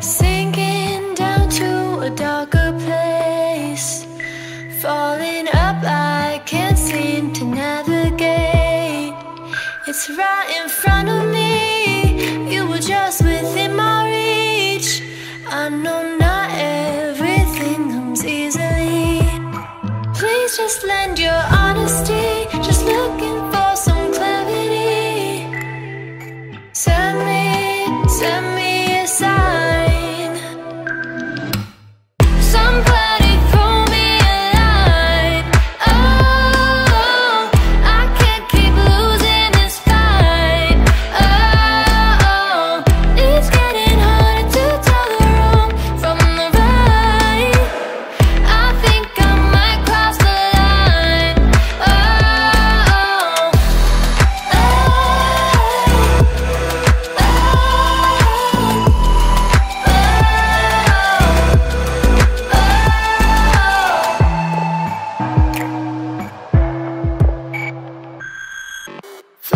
Sinking down to a darker place. Falling up, I can't seem to navigate. It's right in front of me. You were just within my reach. I know not everything comes easily. Please just lend your honesty. Just looking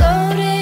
floating.